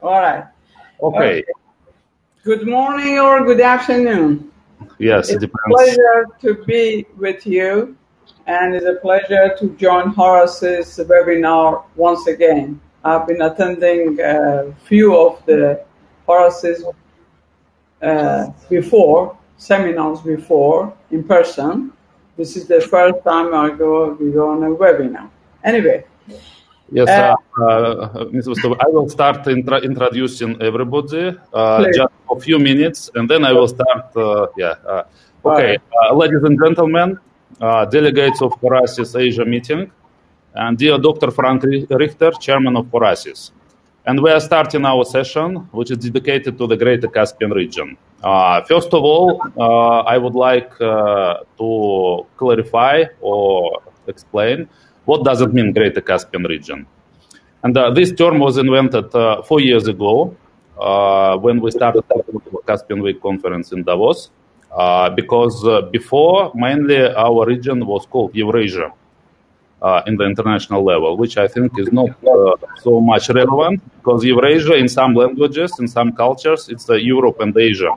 All right. Okay. Good morning or good afternoon. Yes, it It's a pleasure to be with you, and it's a pleasure to join Horasis webinar once again. I've been attending a few of the Horasis uh, before, seminars before in person. This is the first time I go, we go on a webinar. Anyway, Yes, Uh, uh, Mr. I will start intra- introducing everybody uh, just for a few minutes, and then I will start. Uh, yeah. Uh, okay, uh, ladies and gentlemen, uh, delegates of Horasis Asia meeting, and dear Dr. Frank Richter, chairman of Horasis. And we are starting our session, which is dedicated to the Greater Caspian region. Uh, first of all, uh, I would like uh, to clarify or explain what does it mean Greater Caspian region. And uh, this term was invented uh, four years ago uh, when we started the Caspian Week conference in Davos, uh, because uh, before mainly our region was called Eurasia in the international level, which I think is not so much relevant because Eurasia, in some languages, in some cultures, it's Europe and Asia.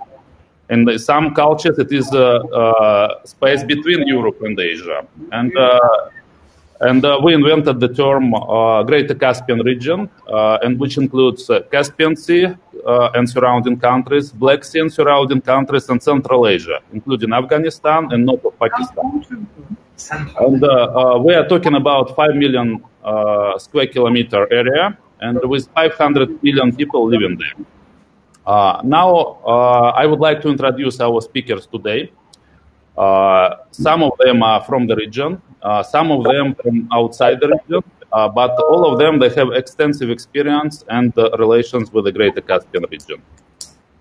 In some cultures, it is uh, uh, space between Europe and Asia. And uh, and uh, we invented the term uh, Greater Caspian region, uh, and which includes uh, Caspian Sea uh, and surrounding countries, Black Sea and surrounding countries, and Central Asia, including Afghanistan and north of Pakistan. And uh, we are talking about 5 million square kilometer area, and with 500 million people living there. Now, I would like to introduce our speakers today. Uh, some of them are from the region, uh, some of them from outside the region, uh, but all of them they have extensive experience and relations with the Greater Caspian region.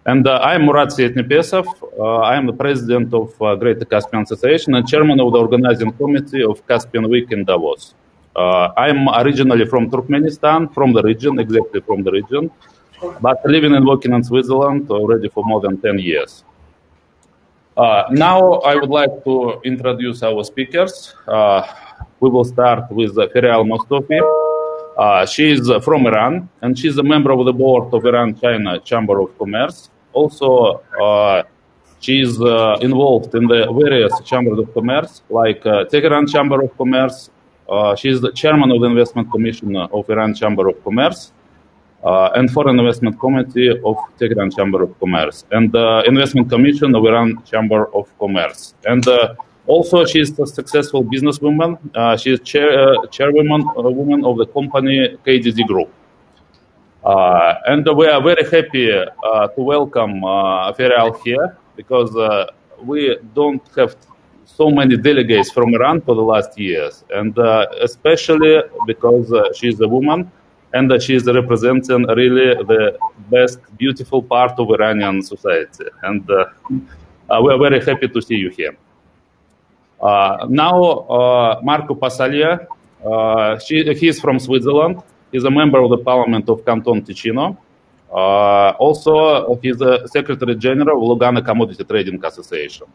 And uh, I am Murat Seitnepesov. Uh, I am the president of uh, Greater Caspian Association and chairman of the organizing committee of Caspian Week in Davos. I am originally from Turkmenistan, from the region, exactly from the region, but living and working in Switzerland already for more than 10 years. Uh, now I would like to introduce our speakers. Uh, we will start with uh, Ferial Mostofi. Uh, she is uh, from Iran and she's a member of the board of Iran China Chamber of Commerce. Also, uh, she is uh, involved in the various chambers of commerce, like Tehran Chamber of Commerce. She is the chairman of the Investment Commission of Iran Chamber of Commerce uh, and Foreign Investment Committee of Tehran Chamber of Commerce and uh, Investment Commission of Iran Chamber of Commerce. And uh, also, she is a successful businesswoman. Uh, she is chair, chairwoman woman of the company KDZ Group. And we are very happy to welcome uh, Ferial here because we don't have so many delegates from Iran for the last years, and uh, especially because uh, she is a woman and that she is representing really the best, beautiful part of Iranian society. And uh, uh, we are very happy to see you here. Uh, now, uh, Marco Passalia, uh, she, he is from Switzerland. He's a member of the Parliament of Canton Ticino. Uh, also, he's the Secretary General of Lugano Commodity Trading Association.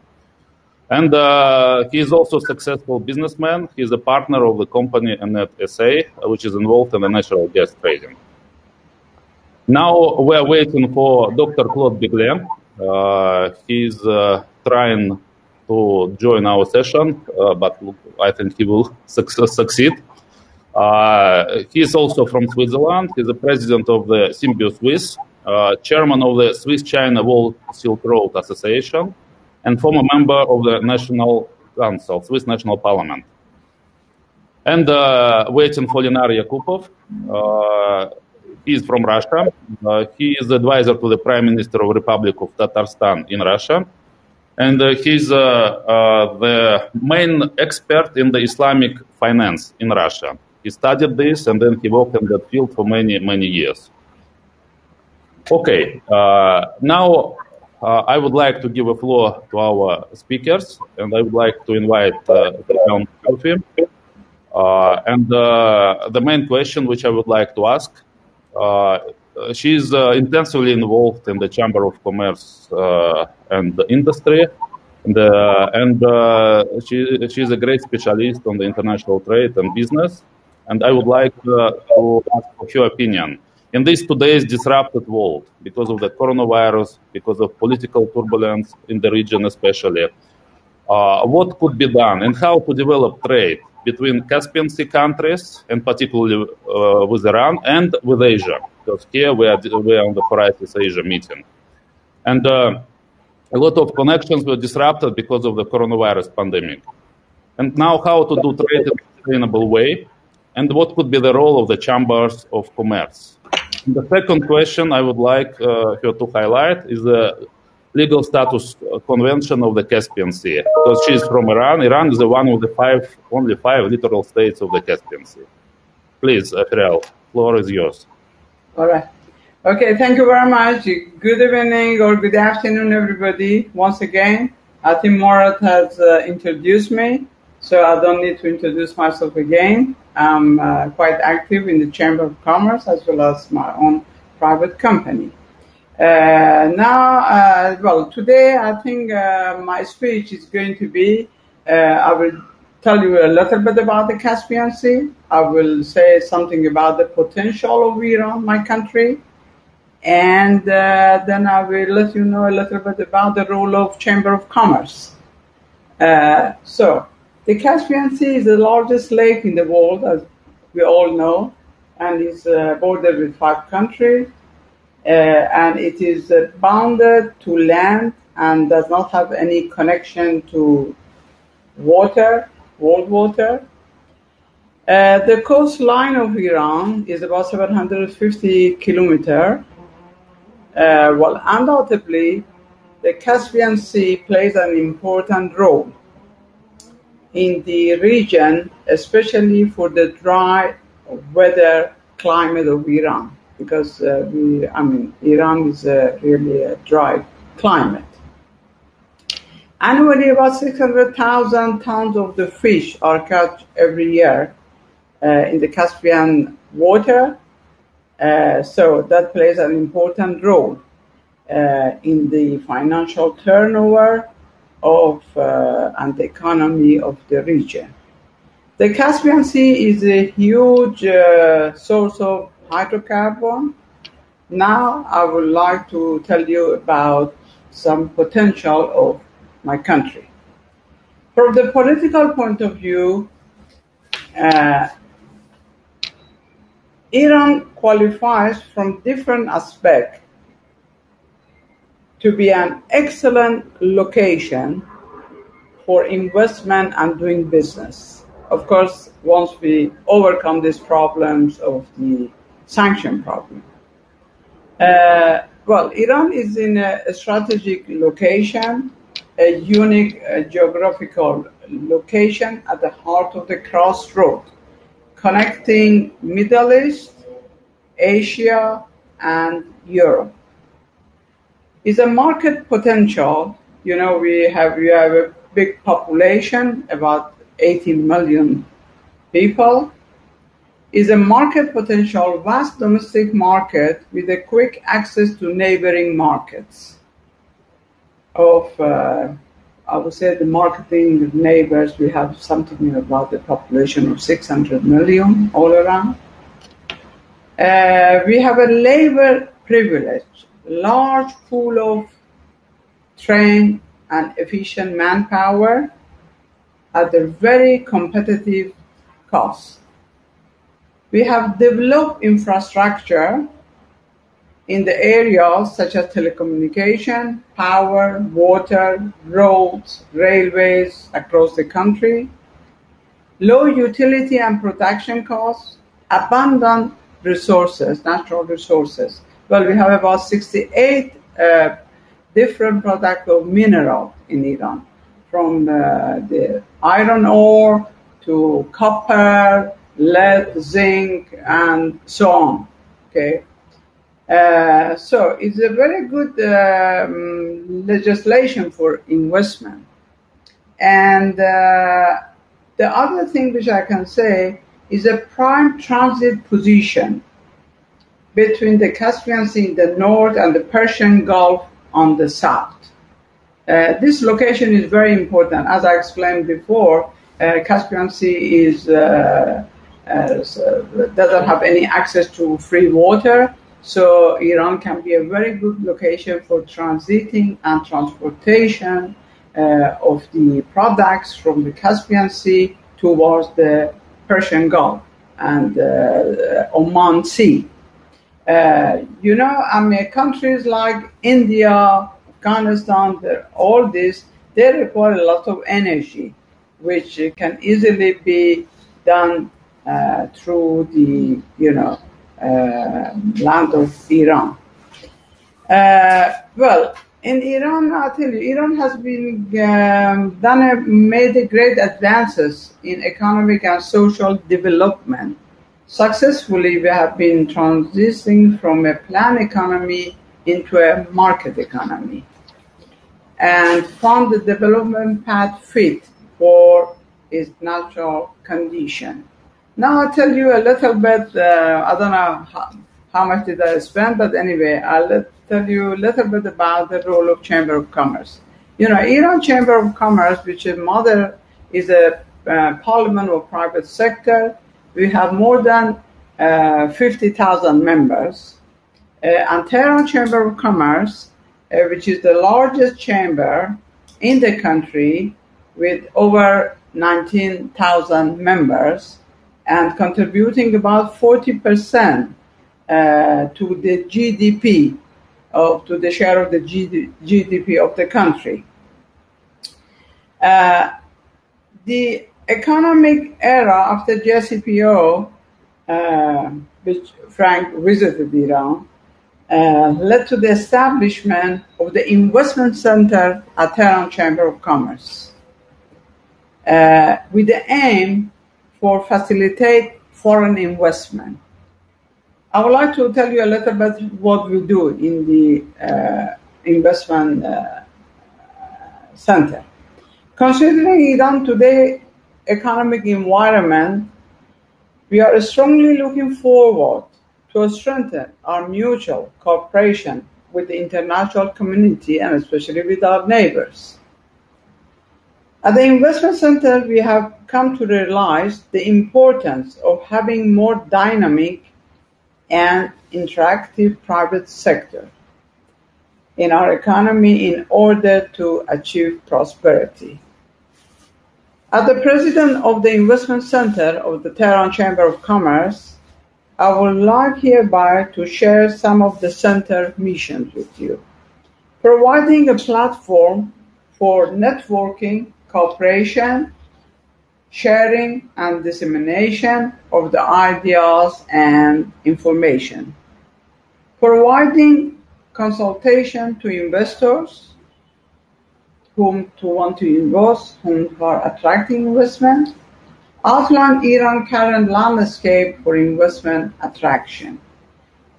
And uh, he is also a successful businessman. He's a partner of the company Enet SA, which is involved in the natural gas trading. Now we are waiting for Dr. Claude Beglé. Uh, he's uh, trying to join our session, uh, but I think he will suc- succeed. Uh, he is also from Switzerland. He's the president of the SymbioSwiss, uh, chairman of the Swiss China World Silk Road Association, and former member of the National Council, Swiss National Parliament. And uh, waiting for Linar Yakupov. Uh, is from Russia. Uh, he is advisor to the Prime Minister of the Republic of Tatarstan in Russia. And uh, he's uh, uh, the main expert in the Islamic finance in Russia. He studied this and then he worked in that field for many, many years. Okay, uh, now uh, I would like to give a floor to our speakers, and I would like to invite uh, John Coffey. Uh, and uh, the main question which I would like to ask, uh, is uh, intensively involved in the Chamber of Commerce and the industry, and, and uh, she, is a great specialist on the international trade and business. And I would like to ask for your opinion. In this today's disrupted world because of the coronavirus, because of political turbulence in the region, especially, uh, what could be done and how to develop trade between Caspian Sea countries and particularly uh, with Iran and with Asia, because here we are, we are on the Horasis Asia meeting. And uh, a lot of connections were disrupted because of the coronavirus pandemic. And now, how to do trade in a sustainable way, and what could be the role of the chambers of commerce. The second question I would like uh, her to highlight is the legal status convention of the Caspian Sea, because she's from Iran. Iran is the one of the five, only five littoral states of the Caspian Sea. Please, Ferial, floor is yours. All right. Okay, thank you very much. Good evening or good afternoon, everybody. Once again, I think Murat has uh, introduced me, so I don't need to introduce myself again. I'm uh, quite active in the Chamber of Commerce as well as my own private company. Uh, now, uh, well, today I think uh, my speech is going to be uh, I will tell you a little bit about the Caspian Sea. I will say something about the potential of Iran, my country and uh, then I will let you know a little bit about the role of Chamber of Commerce. So, the Caspian Sea is the largest lake in the world, as we all know, and is uh, bordered with five countries, uh, and it is uh, bounded to land and does not have any connection to water, world water. Uh, the coastline of Iran is about 750 kilometers uh, well, undoubtedly, the Caspian Sea plays an important role in the region, especially for the dry weather climate of Iran, because uh, we, I mean, Iran is a really a dry climate. Annually, about 600,000 tons of the fish are caught every year uh, in the Caspian water, uh, so that plays an important role uh, in the financial turnover of uh, and the economy of the region. The Caspian Sea is a huge uh, source of hydrocarbon. Now I would like to tell you about some potential of my country. From the political point of view, uh, Iran qualifies from different aspects to be an excellent location for investment and doing business. Of course, once we overcome these problems of the sanction problem. Uh, well, Iran is in a, strategic location, a unique uh, geographical location at the heart of the crossroad connecting Middle East, Asia, and Europe. Is a market potential. You know, we have we have a big population, about 18 million people. Is a market potential vast domestic market with a quick access to neighboring markets of uh, I would say the marketing neighbors, we have something about the population of 600 million all around. Uh, we have a labor privilege, large pool of trained and efficient manpower at a very competitive cost. We have developed infrastructure in the areas such as telecommunication, power, water, roads, railways across the country, low utility and production costs, abundant resources, natural resources. Well, we have about 68 uh, different products of mineral in Iran, from uh, the iron ore to copper, lead, zinc, and so on. Okay, uh, so it's a very good um, legislation for investment. And uh, the other thing which I can say is a prime transit position between the Caspian Sea in the north and the Persian Gulf on the south. Uh, this location is very important. As I explained before, uh, Caspian Sea is uh, uh, doesn't have any access to free water So Iran can be a very good location for transiting and transportation uh, of the products from the Caspian Sea towards the Persian Gulf and uh, Oman Sea. Uh, you know, I mean, countries like India, Afghanistan, all this, they require a lot of energy, which can easily be done uh, through the, you know, uh, land of Iran. Uh, well, in Iran, I tell you, Iran has been um, done a, made a great advances in economic and social development. Successfully, we have been transitioning from a planned economy into a market economy and found the development path fit for its natural condition. Now I'll tell you a little bit. Uh, I don't know how, how, much did I spend, but anyway, I'll tell you a little bit about the role of Chamber of Commerce. You know, Iran Chamber of Commerce, which is mother is a uh, parliament of private sector. We have more than uh, 50,000 members. Uh, Chamber of Commerce, uh, which is the largest chamber in the country with over 19,000 members, and contributing about 40% uh, to the GDP, of, to the share of the GDP of the country. Uh, the economic era after JCPO, uh, which Frank visited Iran, uh, led to the establishment of the investment center at Tehran Chamber of Commerce, uh, with the aim for facilitate foreign investment. I would like to tell you a little bit what we do in the uh, investment uh, center. Considering Iran today economic environment, we are strongly looking forward to strengthen our mutual cooperation with the international community and especially with our neighbors. At the investment center, we have come to realize the importance of having more dynamic and interactive private sector in our economy in order to achieve prosperity. As the president of the investment center of the Tehran Chamber of Commerce, I would like hereby to share some of the center missions with you. Providing a platform for networking cooperation, sharing, and dissemination of the ideas and information, providing consultation to investors whom to want to invest, whom are attracting investment, outline Iran current landscape for investment attraction.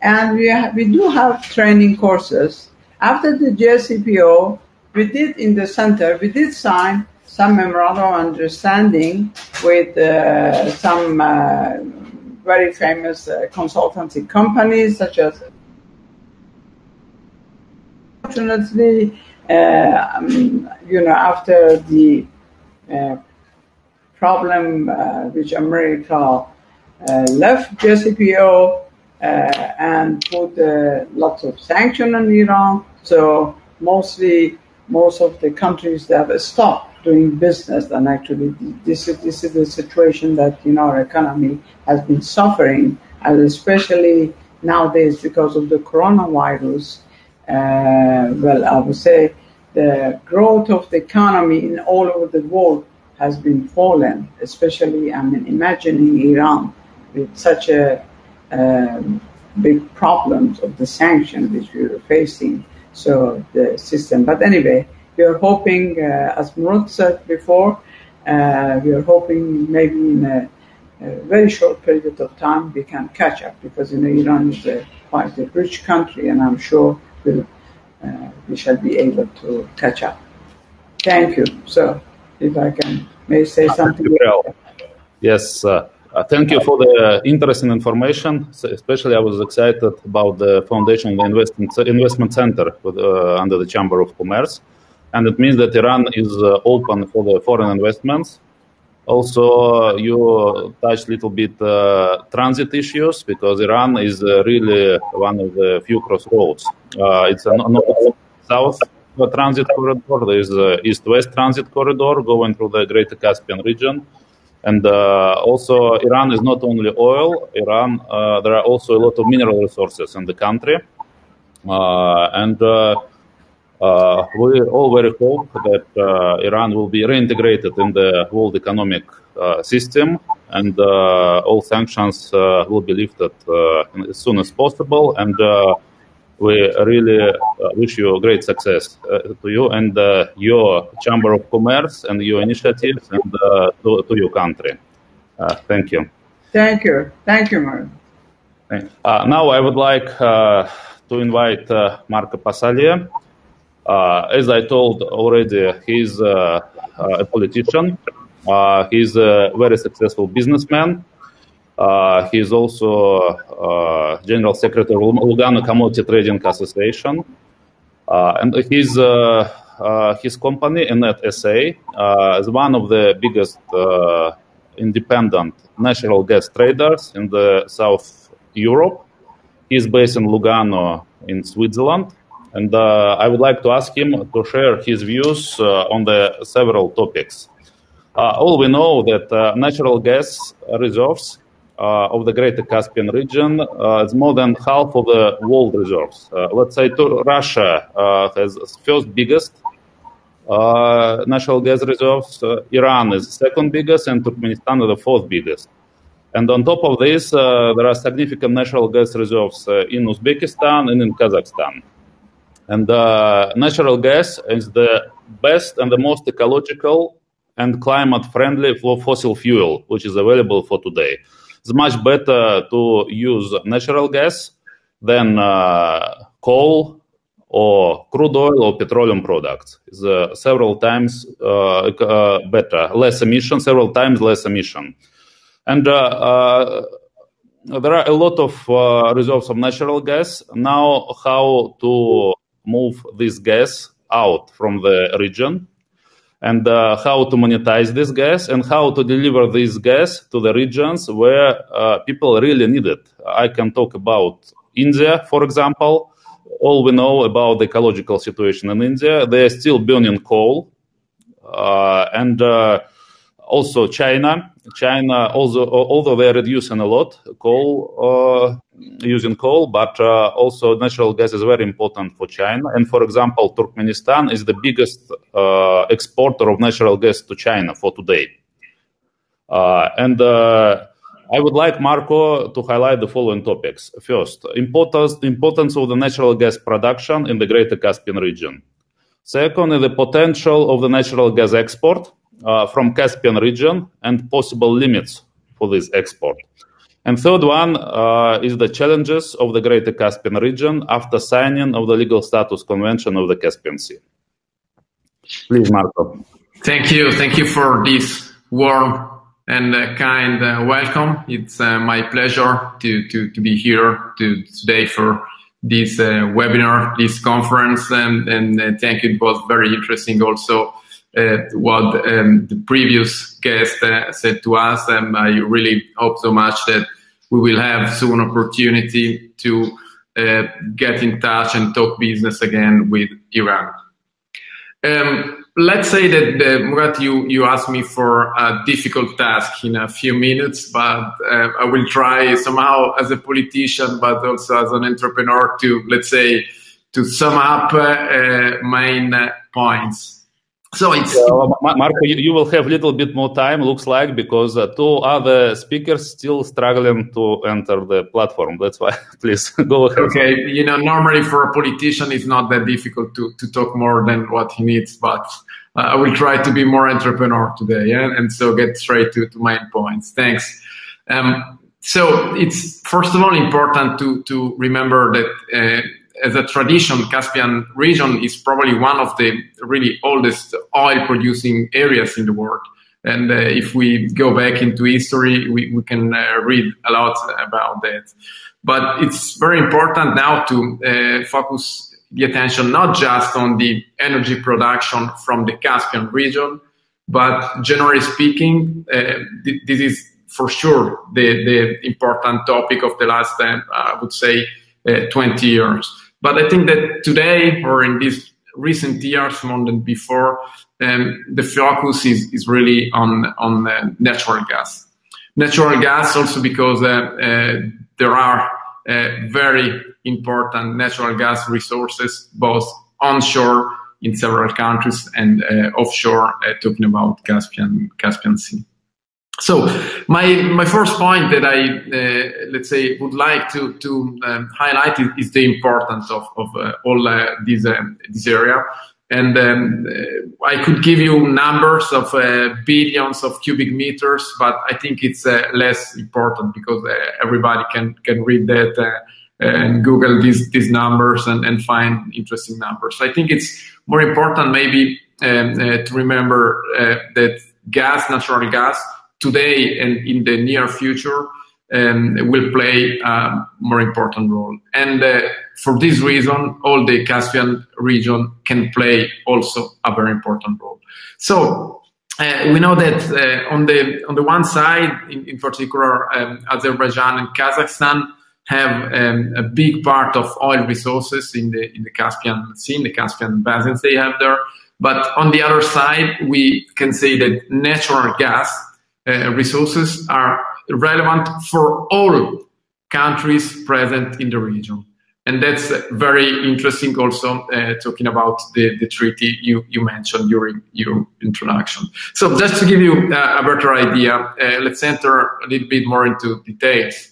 And we, have, we do have training courses. After the JCPO, we did in the center, we did sign some memorandum understanding with uh, some uh, very famous uh, consultancy companies, such as. Fortunately, um, you know, after the uh, problem uh, which America uh, left JCPO and put lots of sanctions on Iran, so mostly most of the countries that have stopped doing business and actually this is, this is the situation that you know our economy has been suffering and especially nowadays because of the coronavirus uh, well I would say the growth of the economy in all over the world has been fallen especially I mean imagining Iran with such a um, big problems of the sanctions which we were facing so the system. But anyway we are hoping, uh, as Murat said before, uh, we are hoping maybe in a, a, very short period of time we can catch up because you know Iran is a, quite a rich country and I'm sure we'll, uh, we shall be able to catch up. Thank you. So if I can may say something. Yes. Uh, thank you for the interesting information. Especially, I was excited about the Foundation of the Investment, Investment Center with, uh, under the Chamber of Commerce and it means that Iran is uh, open for the foreign investments. Also, you touched a little bit uh, transit issues because Iran is uh, really one of the few crossroads. Uh, it's a north-south transit corridor. There is east-west transit corridor going through the Greater Caspian region. And uh, also, Iran is not only oil. Iran, uh, there are also a lot of mineral resources in the country. Uh, and uh, we all very hope that uh, Iran will be reintegrated in the world economic uh, system and all sanctions will be lifted as soon as possible. And we really wish you great success to you and your Chamber of Commerce and your initiatives and to, to, your country. thank you. Thank you. Thank you, Mark. Uh, now I would like uh, to invite uh, Marco Passalia. Uh, as I told already, he's uh, a politician. Uh, he's a very successful businessman. Uh, he's also uh, general secretary of Lugano Commodity Trading Association, uh, and his his company, Enet SA, is one of the biggest independent natural gas traders in the South Europe. He's based in Lugano, in Switzerland, and uh, I would like to ask him to share his views uh, on the several topics. Uh, all we know that natural gas reserves of the Greater Caspian region is more than half of the world reserves. let's say Russia has first biggest uh, natural gas reserves. Uh, Iran is second biggest, and Turkmenistan is the fourth biggest. And on top of this, uh, there are significant natural gas reserves in Uzbekistan and in Kazakhstan. And uh, natural gas is the best and the most ecological and climate friendly for fossil fuel, which is available for today. It's much better to use natural gas than uh, coal or crude oil or petroleum products. It's uh, several times uh, uh, better, less emission, several times less emission. And uh, there are a lot of reserves of natural gas. Now, how to move this gas out from the region and uh, how to monetize this gas and how to deliver this gas to the regions where uh, people really need it. I can talk about India, for example. All we know about the ecological situation in India, they are still burning coal. Uh, and uh, also China. China, also, although they are reducing a lot coal, uh, using coal, but uh, also natural gas is very important for China. And for example, Turkmenistan is the biggest uh, exporter of natural gas to China for today. And I would like Marco to highlight the following topics. First, importance, importance of the natural gas production in the Greater Caspian region. Second, the potential of the natural gas export from Caspian region and possible limits for this export. And third one uh, is the challenges of the Greater Caspian region after signing of the legal status convention of the Caspian Sea. Please, Marco. Thank you. Thank you for this warm and uh, kind uh, welcome. It's uh, my pleasure to, to, to be here to, today for this uh, webinar, this conference, and, and uh, thank you. It was very interesting also uh, what um, the previous guest uh, said to us. And I really hope so much that we will have soon opportunity to uh, get in touch and talk business again with Iran. Um, let's say that uh, Murat, you, you asked me for a difficult task in a few minutes, but uh, I will try somehow as a politician, but also as an entrepreneur to, let's say, to sum up uh, main points. So it's uh, Marco, you, you, will have a little bit more time, looks like, because uh, two other speakers still struggling to enter the platform. That's why, please go ahead. Okay, you know, normally for a politician, it's not that difficult to, to talk more than what he needs, but uh, I will try to be more entrepreneur today, yeah, and so get straight to, to my points. Thanks. Um, so it's first of all important to to remember that uh, as a tradition, Caspian region is probably one of the really oldest oil producing areas in the world. And uh, if we go back into history, we, we can uh, read a lot about that. But it's very important now to uh, focus the attention not just on the energy production from the Caspian region, but generally speaking, th- this is for sure the, the important topic of the last, I would say, 20 years. But I think that today, or in these recent years more than before, um, the focus is, is really on, on uh, natural gas. Natural gas also because uh, uh, there are uh, very important natural gas resources, both onshore in several countries and offshore, talking about Caspian, Caspian Sea. So my my first point that I uh, let's say would like to to um, highlight is, is, the importance of of uh, all uh, this um, this area, and um, uh, I could give you numbers of uh, billions of cubic meters, but I think it's uh, less important because everybody can can read that and Google these these numbers and, and find interesting numbers. I think it's more important maybe um, to remember that gas, natural gas today and in the near future um, will play a more important role. And uh, for this reason, all the Caspian region can play also a very important role. So uh, we know that uh, on the on the one side, in, in particular, um, Azerbaijan and Kazakhstan have um, a big part of oil resources in the in the Caspian Sea, in the Caspian basins they have there. But on the other side, we can say that natural gas uh, resources are relevant for all countries present in the region. And that's very interesting also uh, talking about the, the treaty you, you mentioned during your introduction. So just to give you uh, a better idea, uh, let's enter a little bit more into details.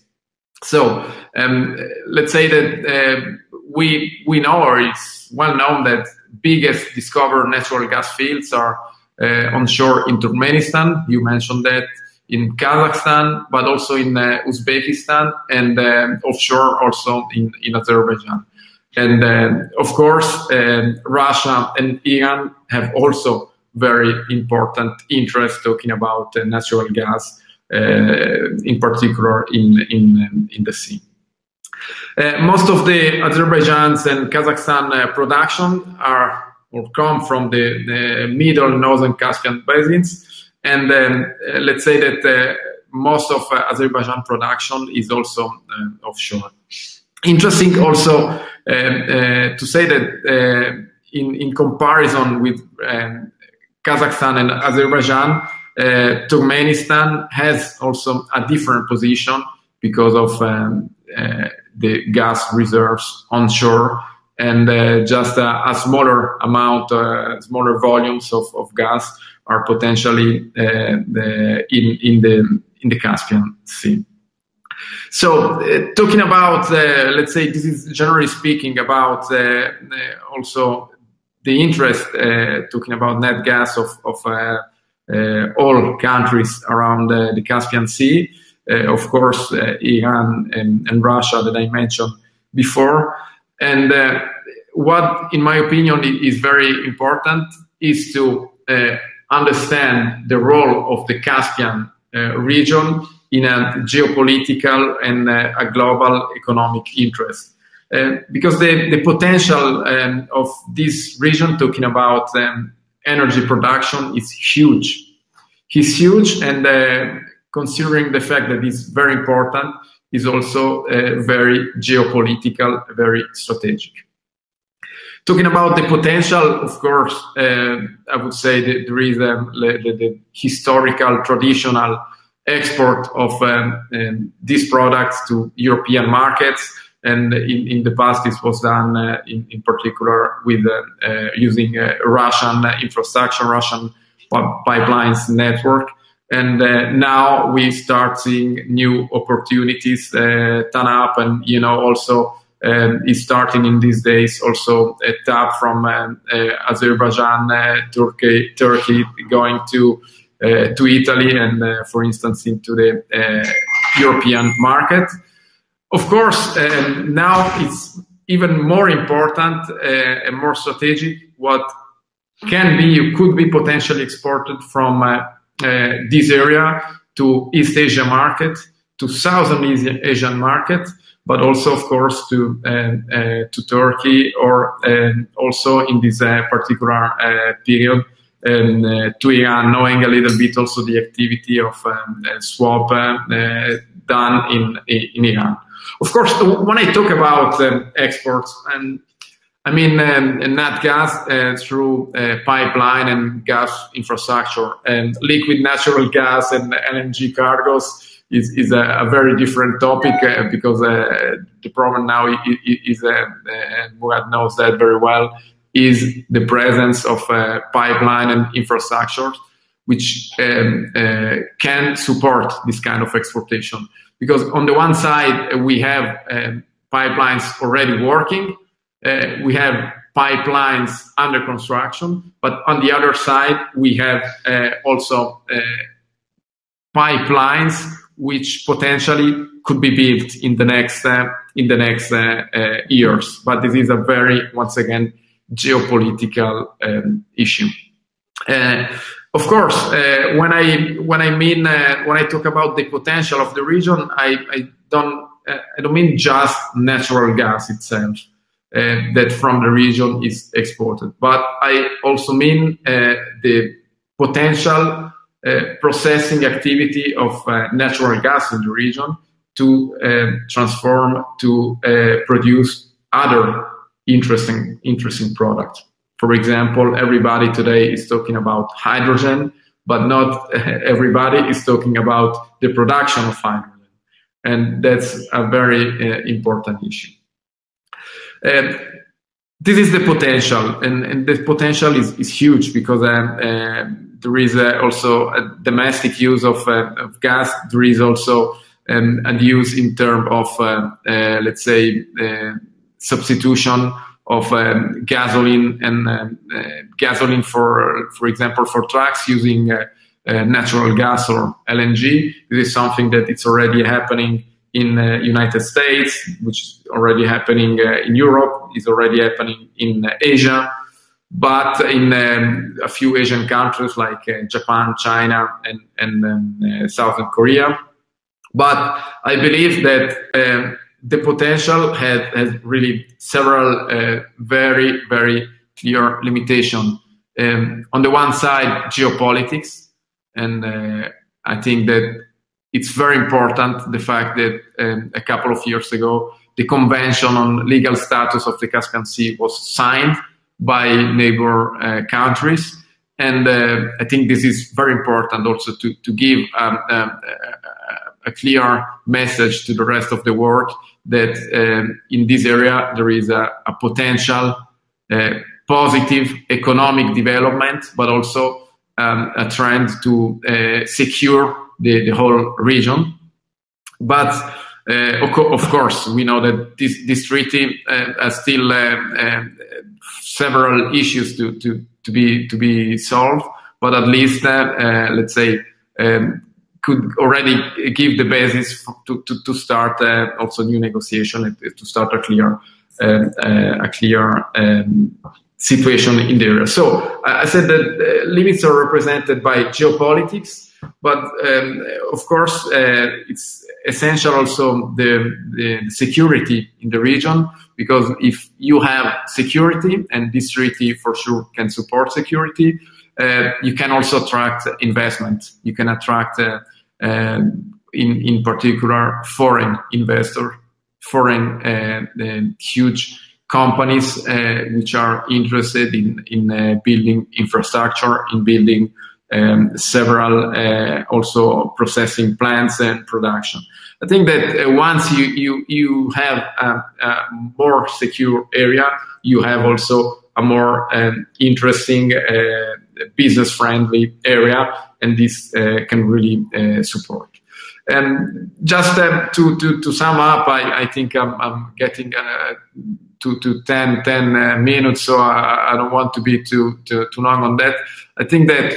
So um, let's say that uh, we, we know, or it's well known that biggest discovered natural gas fields are uh, onshore in Turkmenistan. You mentioned that in Kazakhstan, but also in uh, Uzbekistan and uh, offshore also in, in Azerbaijan. And of course, um, Russia and Iran have also very important interest talking about natural gas, in particular in, in, in the sea. Uh, most of the Azerbaijan's and Kazakhstan uh, production are or come from the, the middle northern Caspian basins, and uh, let's say that uh, most of uh, Azerbaijan production is also offshore. Interesting also um, to say that in, in comparison with um, Kazakhstan and Azerbaijan, uh, Turkmenistan has also a different position because of um, uh, the gas reserves onshore and uh, just a, a, smaller amount, smaller volumes of, of gas are potentially uh, the, in, in, the, in the Caspian Sea. So, uh, talking about, uh, let's say, this is generally speaking about uh, uh also the interest, uh, talking about net gas of, of all countries around the Caspian Sea. of course, Iran and, and, Russia that I mentioned before. And what, in my opinion, is very important is to understand the role of the Caspian uh, region in a geopolitical and uh, a global economic interest. Uh, because the, the potential um, of this region, talking about um, energy production, is huge. It's huge, and uh, considering the fact that it's very important, is also uh, very geopolitical, very strategic. Talking about the potential, of course, uh, I would say that there is um, the, the, historical, traditional export of um, um, these products to European markets. And in, in the past, this was done uh, in, in, particular with uh, uh using Russian infrastructure, Russian pipelines network. And uh, now we start seeing new opportunities turn up, and you know also um, is starting in these days also a TAP from um, uh, Azerbaijan, uh, Turkey, Turkey going to uh, to Italy and, uh, for instance, into the uh, European market. Of course, now it's even more important uh, and more strategic what can be, could be potentially exported from this area to East Asia market, to Southern Asian market, but also, of course, to uh, uh, to Turkey or um, also in this uh, particular period um, uh, to Iran, knowing a little bit also the activity of um, swap done in, in Iran. Of course, when I talk about um, exports, and I mean um, gas uh, through uh, pipeline and gas infrastructure, and liquid natural gas and LNG cargos is, is a, a very different topic uh, because uh, the problem now is, uh, and Murat knows that very well, is the presence of uh, pipeline and infrastructure which um, can support this kind of exportation. Because on the one side, we have um, pipelines already working, uh, we have pipelines under construction, but on the other side, we have uh, also uh, pipelines which potentially could be built in the next uh, in the next years. But this is a very once again geopolitical um, issue. Uh, of course, uh, when I when I mean uh, when I talk about the potential of the region, I, I don't I don't mean just natural gas itself that from the region is exported, but I also mean the potential uh, processing activity of uh, natural gas in the region to uh, transform to produce other interesting interesting products. For example, everybody today is talking about hydrogen, but not everybody is talking about the production of hydrogen. And that's a very uh, important issue. Uh, this is the potential, and, and the potential is, is huge because um, uh, there is uh, also a domestic use of, uh, of gas. There is also um, a use in terms of, uh, let's say, substitution of um, gasoline and um, uh, gasoline for, for example, for trucks using uh, uh, natural gas or LNG. This is something that it's already happening in uh, United States, which is already happening uh, in Europe, is already happening in Asia, but in um, a few Asian countries like Japan, China, and, and um, Southern Korea. But I believe that um, the potential has, has really several uh, very, very clear limitations. Um, on the one side, geopolitics, and uh, I think that it's very important the fact that um, a couple of years ago, the Convention on Legal Status of the Caspian Sea was signed by neighbor uh, countries. And uh, I think this is very important also to, to give um, um, a clear message to the rest of the world that um, in this area there is a, a potential uh, positive economic development, but also um, a trend to uh, secure the, the whole region. But uh, of, course, we know that this, this treaty uh, has still uh, um, several issues to, to, to, be, to be solved, but at least, uh, let's say, um, could already give the basis to, to, to start uh, also new negotiation and to start a clear um, uh, a clear um, situation in the area. So I said that uh, limits are represented by geopolitics, but um, of course uh, it's essential also the, the, security in the region because if you have security and this treaty for sure can support security, uh, you can also attract investment. You can attract uh, in, in particular foreign investor, foreign uh, uh, huge companies uh, which are interested in, in building infrastructure, in building um, several uh, also processing plants and production. I think that uh, once you, you, you have a, a, more secure area, you have also a more um, interesting uh, business friendly area and this uh, can really uh, support. And just uh, to, to, to sum up, I, I think I'm, I'm getting to, to 10, 10 minutes, so I, I, don't want to be too, too, too long on that. I think that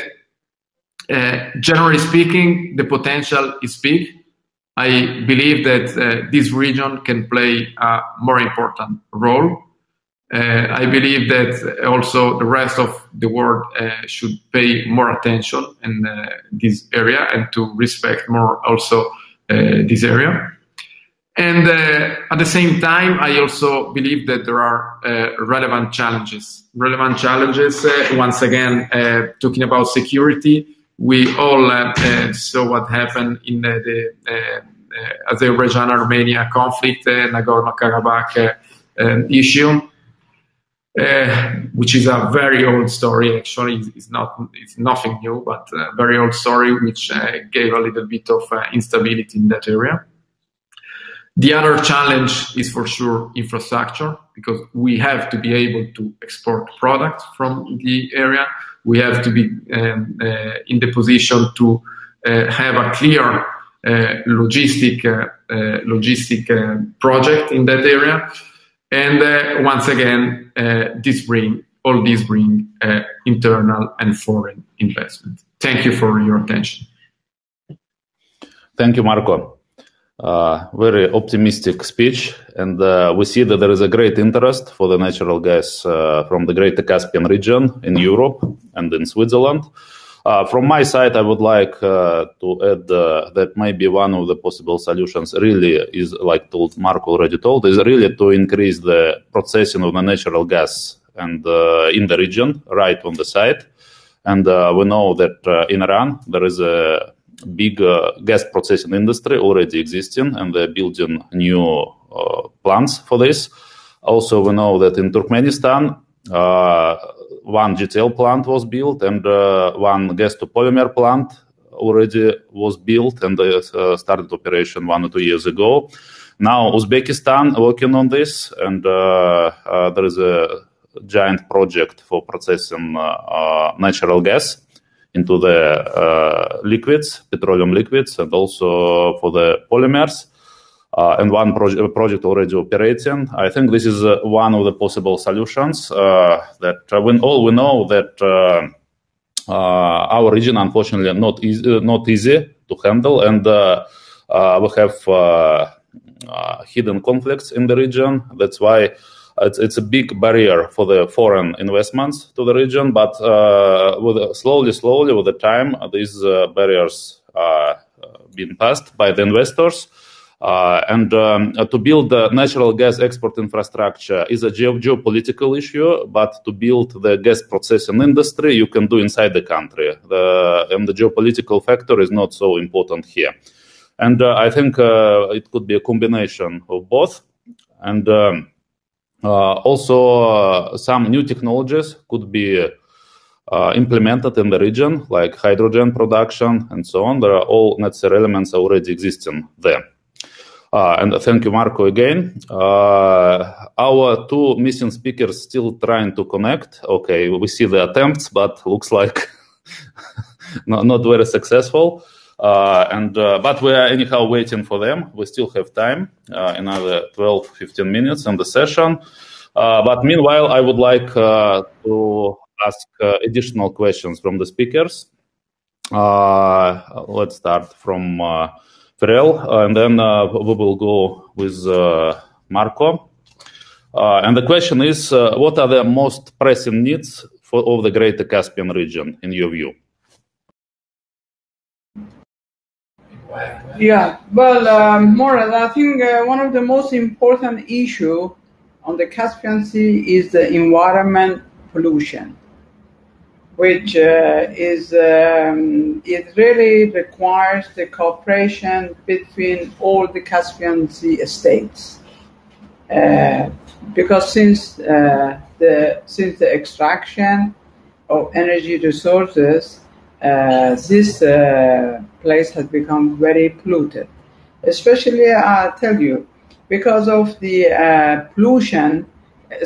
uh, generally speaking, the potential is big. I believe that uh, this region can play a more important role. Uh, I believe that also the rest of the world uh, should pay more attention in uh, this area and to respect more also this area. And at the same time, I also believe that there are relevant challenges. Relevant challenges, once again, talking about security, we all uh, uh, saw what happened in the Azerbaijan Armenia conflict, Nagorno Karabakh um, issue. which is a very old story. Actually, it's not it's nothing new, but a very old story which gave a little bit of instability in that area. The other challenge is for sure infrastructure because we have to be able to export products from the area. We have to be um, uh, in the position to uh, have a clear uh, logistic logistic project in that area. And once again, this bring all these bring internal and foreign investment. Thank you for your attention. Thank you, Marco very optimistic speech, and uh, we see that there is a great interest for the natural gas uh, from the Greater Caspian region in Europe and in Switzerland. Uh, from my side, I would like uh, to add uh, that maybe one of the possible solutions really is, like told Marco already told, is really to increase the processing of the natural gas and in the region, right on the site. And we know that in Iran there is a big uh, gas processing industry already existing and they're building new uh, plants for this. Also, we know that in Turkmenistan, uh, one GTL plant was built and one gas to polymer plant already was built and started operation one or two years ago. Now, Uzbekistan working on this, and uh, uh, there is a giant project for processing uh, natural gas into the uh, liquids, petroleum liquids, and also for the polymers. Uh, and one proje- project already operating. I think this is uh, one of the possible solutions uh, that uh, we all we know that uh, our region, unfortunately, not easy, not easy to handle, and we have hidden conflicts in the region. That's why it's, it's a big barrier for the foreign investments to the region. But uh, with slowly, slowly, with the time, these uh, barriers are uh, being passed by the investors. Uh, and um, to build the natural gas export infrastructure is a geo- geopolitical issue, but to build the gas processing industry, you can do inside the country. The, and the geopolitical factor is not so important here. And uh, I think uh, it could be a combination of both. And um, uh, also, uh, some new technologies could be uh, implemented in the region, like hydrogen production and so on. There are all necessary elements already existing there. Uh, and thank you, Marco, again. Uh, our two missing speakers still trying to connect. Okay, we see the attempts, but looks like not, not very successful. Uh, and uh, but we are anyhow waiting for them. We still have time, uh, another 12, 15 minutes in the session. Uh, but meanwhile, I would like uh, to ask uh, additional questions from the speakers. let's start from uh, and then we will go with Marco. and the question is, what are the most pressing needs for, of the Greater Caspian region, in your view? Yeah, well, um, Morad, I think uh, one of the most important issue on the Caspian Sea is the environment pollution, which uh, is um, it really requires the cooperation between all the Caspian Sea states, uh, because since uh, the since the extraction of energy resources uh, this uh, place has become very polluted. Especially, I tell you, because of the uh, pollution,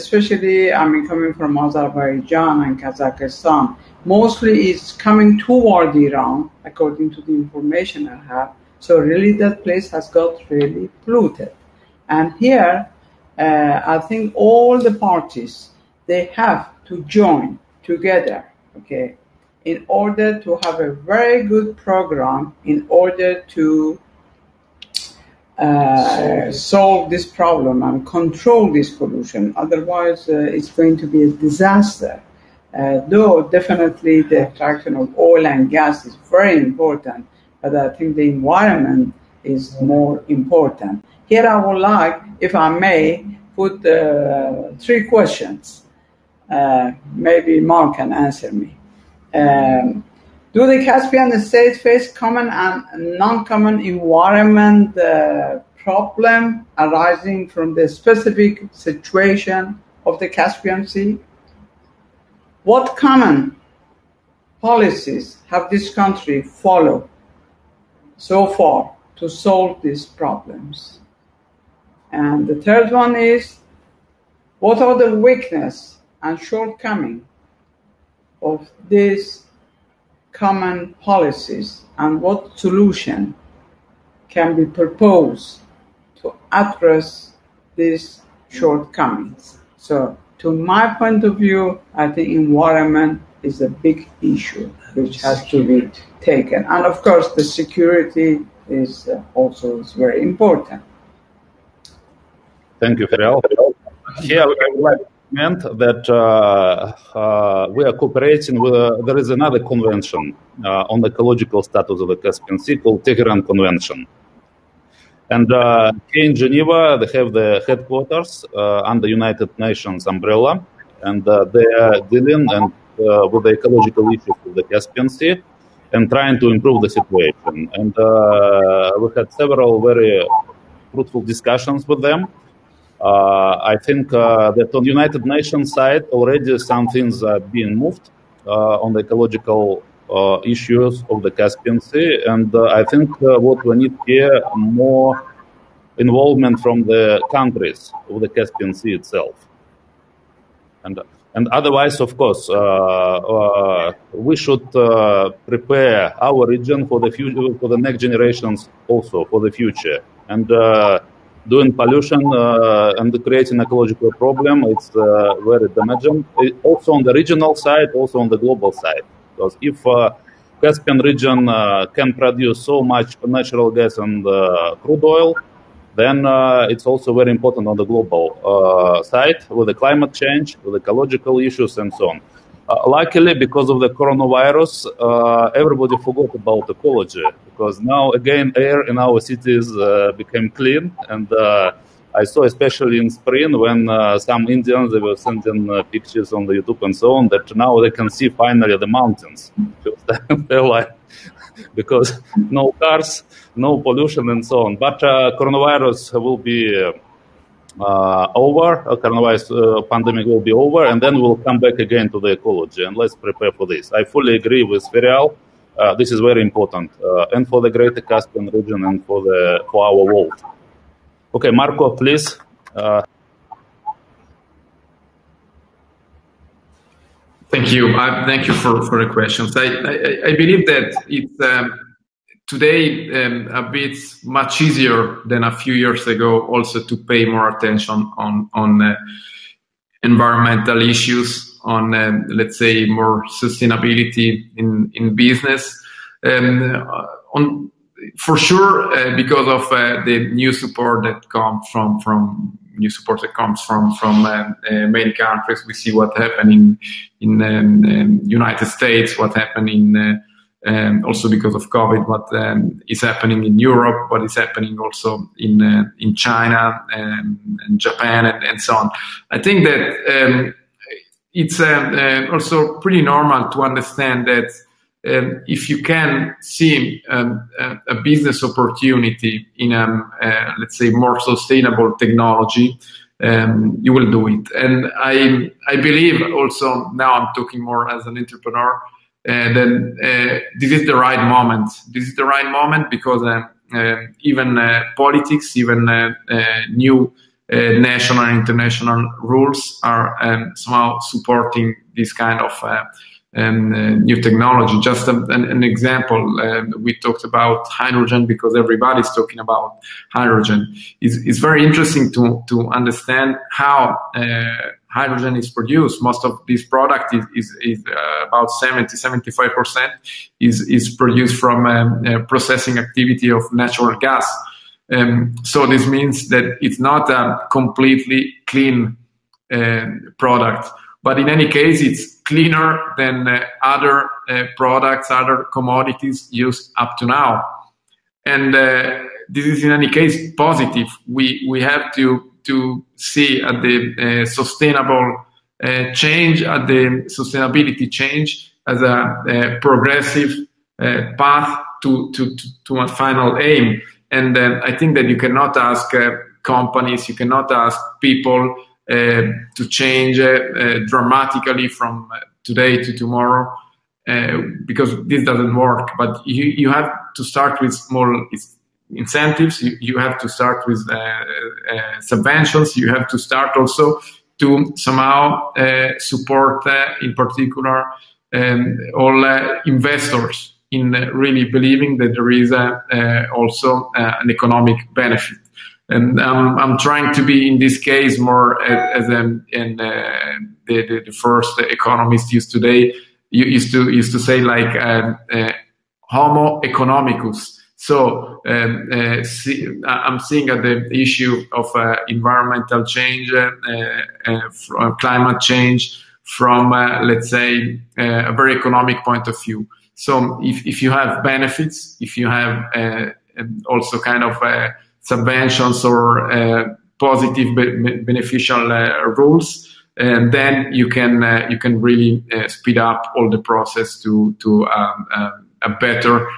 especially, I mean, coming from Azerbaijan and Kazakhstan, mostly it's coming toward Iran, according to the information I have. So really, that place has got really polluted. And here, uh, I think all the parties, they have to join together, okay, in order to have a very good program in order to uh, solve this problem and control this pollution. Otherwise, uh, it's going to be a disaster. Uh, though definitely the extraction of oil and gas is very important, but I think the environment is more important. here I would like, if I may, put uh, three questions. Uh, maybe Mark can answer me. Um, do the Caspian states face common and non-common environment uh, problem arising from the specific situation of the Caspian Sea? What common policies have this country followed so far to solve these problems? And the third one is, what are the weakness and shortcoming of these common policies and what solution can be proposed to address these shortcomings. So, to my point of view, I think environment is a big issue which has to be taken, and of course, the security is uh, also is very important. Thank you, Ferial. Here, I would like comment that uh, uh, we are cooperating with, uh, there is another convention uh, on the ecological status of the Caspian Sea called Tehran Convention. And uh, here in Geneva, they have the headquarters uh, under United Nations umbrella, and they are dealing and, with the ecological issues of the Caspian Sea and trying to improve the situation. And we had several very fruitful discussions with them. Uh, I think uh, that on the United Nations side already some things are being moved uh, on the ecological issues of the Caspian Sea, and I think what we need here more involvement from the countries of the Caspian Sea itself. And and otherwise, of course, uh, uh, we should uh, prepare our region for the future, for the next generations, also for the future. And doing pollution uh, and creating ecological problem, it's uh, very damaging. It, also on the regional side, also on the global side. Because if uh, Caspian region uh, can produce so much natural gas and uh, crude oil, then uh, it's also very important on the global side with the climate change, with ecological issues, and so on. Uh, luckily, because of the coronavirus, uh, everybody forgot about ecology because now again air in our cities uh, became clean and uh, I saw especially in spring when uh, some Indians they were sending uh, pictures on the YouTube and so on that now they can see finally the mountains they're like because no cars, no pollution and so on. But coronavirus will be over, uh, coronavirus uh, pandemic will be over, and then we'll come back again to the ecology. And let's prepare for this. I fully agree with Ferial. Uh, this is very important, uh, and for the Greater Caspian region, and for the for our world. Okay, Marco, please. Uh, thank you. thank you for, for the questions. I, I, I believe that it's. Um, today um, a bit much easier than a few years ago also to pay more attention on on uh, environmental issues on uh, let's say more sustainability in in business. Um, on for sure uh, because of uh, the new support that comes from from new support that comes from from uh, uh, many countries we see what happened in in um, um United States what happened in um, also because of COVID, what um, is happening in Europe, what is happening also in uh, in China and, and Japan and, and, so on. I think that um, it's uh, uh, also pretty normal to understand that um, if you can see um, a business opportunity in a uh, let's say more sustainable technology. Um, you will do it, and I I believe also now I'm talking more as an entrepreneur uh, then uh, this is the right moment. This is the right moment because uh, even politics, even new national and international rules are um, somehow supporting this kind of um, uh, new technology. Just a, an, an, example, uh, we talked about hydrogen because everybody's talking about hydrogen. It's, it's very interesting to, to understand how uh, hydrogen is produced. Most of this product is, is, is uh, about 70, 75% is, is produced from um, processing activity of natural gas. Um, so this means that it's not a completely clean uh, product. But in any case, it's cleaner than uh, other uh, products, other commodities used up to now. And uh, this is in any case positive. We we have to to see at the uh, sustainable uh, change, at the sustainability change as a, progressive uh, path to, to, to, a final aim. And I think that you cannot ask companies, you cannot ask people to change dramatically from today to tomorrow. Uh, because this doesn't work. But you, you have to start with small incentives. You, you have to start with uh, uh, subventions. You have to start also to somehow uh, support, uh, in particular, um, all uh, investors in really believing that there is also an economic benefit. And um, I'm trying to be, in this case, more as, as um, in, the, the, the, first economist used today used to used to say like um, Homo economicus so um, uh, see, I'm seeing at the issue of uh, environmental change, uh, uh climate change, from uh, let's say uh, a very economic point of view. So if, if you have benefits, if you have um, also kind of subventions or positive be- beneficial rules, and then you can you can really speed up all the process to to um, a better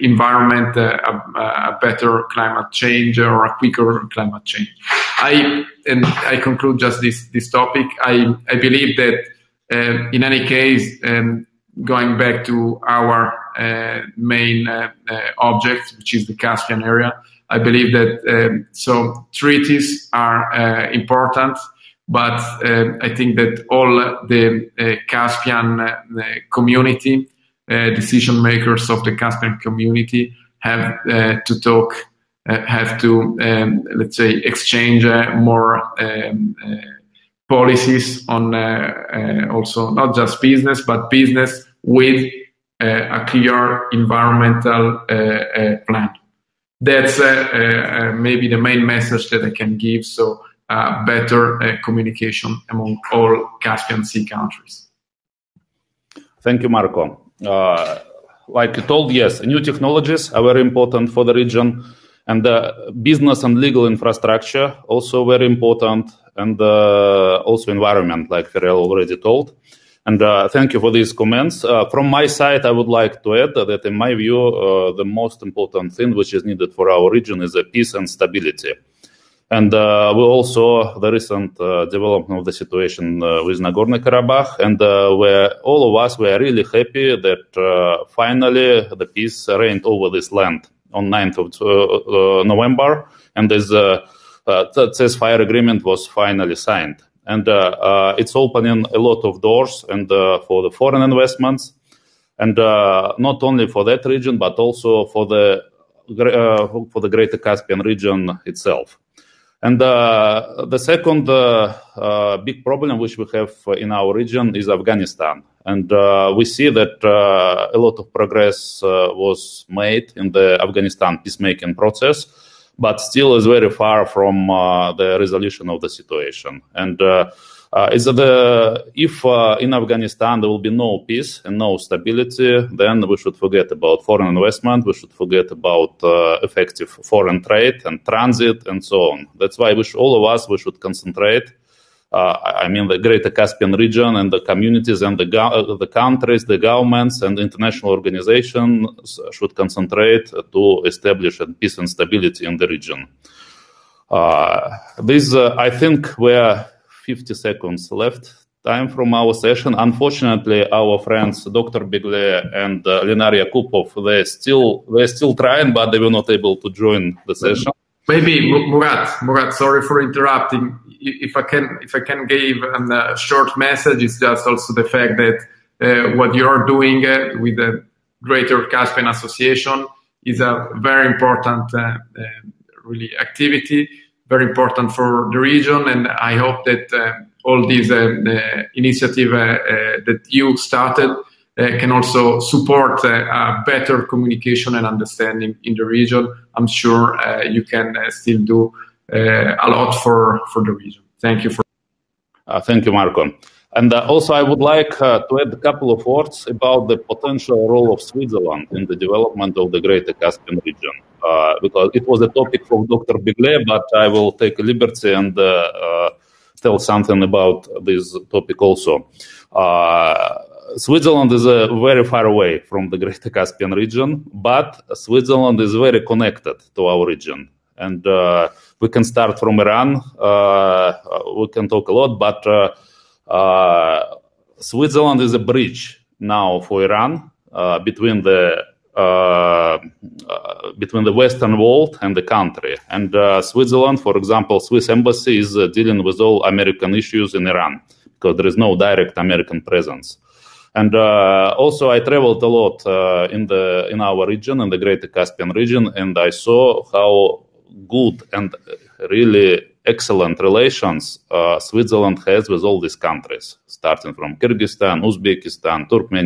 environment, uh, a, a, better climate change or a quicker climate change. I and I conclude just this this topic. I I believe that uh, in any case, um, going back to our uh, main uh, uh, object, which is the Caspian area, I believe that um, so treaties are uh, important. But I think that all the Caspian community decision makers of the Caspian community have uh, to talk, uh, have to, um, let's say, exchange more um, policies on also not just business, but business with a clear environmental plan. That's maybe the main message that I can give. So, uh, better uh, communication among all Caspian Sea countries. Thank you, Marco. Uh, like you told, yes, new technologies are very important for the region, and the business and legal infrastructure also very important, and uh, also environment, like Ferial already told. And uh, thank you for these comments. Uh, from my side, I would like to add that, in my view, uh, the most important thing which is needed for our region is a peace and stability. And uh, we also the recent uh, development of the situation uh, with Nagorno Karabakh, and uh, where all of us were really happy that uh, finally the peace reigned over this land on 9th of uh, November, and this ceasefire agreement was finally signed. And it's opening a lot of doors and for the foreign investments, and not only for that region, but also for the for the Greater Caspian region itself. And uh, the second uh, uh, big problem which we have in our region is Afghanistan. And uh, we see that uh, a lot of progress uh, was made in the Afghanistan peacemaking process, but still is very far from the resolution of the situation. And uh, is the, if uh, in Afghanistan there will be no peace and no stability, then we should forget about foreign investment, we should forget about uh, effective foreign trade and transit and so on. That's why we should, all of us we should concentrate. Uh, I mean, the Greater Caspian region and the communities and the go- the countries, the governments and international organizations should concentrate to establish peace and stability in the region. Uh, this, uh, I think, were 50 seconds left time from our session. Unfortunately, our friends Dr. Beglé and uh, Linar Yakupov, they still they're still trying, but they were not able to join the session. Maybe Murat, Murat, sorry for interrupting. If I can, if I can give a short message, it's just also the fact that uh, what you're doing uh, with the Greater Caspian Association is a very important, uh, uh really activity very important for the region. And I hope that uh, all these uh, initiative uh, uh, that you started uh, can also support uh, better communication and understanding in the region. I'm sure you can still do a lot for, for the region. Thank you for. thank you, Marco. And uh, also, I would like uh, to add a couple of words about the potential role of Switzerland in the development of the Greater Caspian region, uh, because it was a topic for Dr. Beglé, but I will take a liberty and uh, uh, tell something about this topic also. Uh, Switzerland is very far away from the Greater Caspian region, but Switzerland is very connected to our region. And we can start from Iran. we can talk a lot, but Switzerland is a bridge now for Iran uh, between the uh, uh, between the Western world and the country. And uh, Switzerland, for example, Swiss embassy is uh, dealing with all American issues in Iran because there is no direct American presence. And also, I traveled a lot in the in our region, in the Greater Caspian region, and I saw how good and really excellent relations uh, Switzerland has with all these countries, starting from Kyrgyzstan, Uzbekistan, Turkmenistan.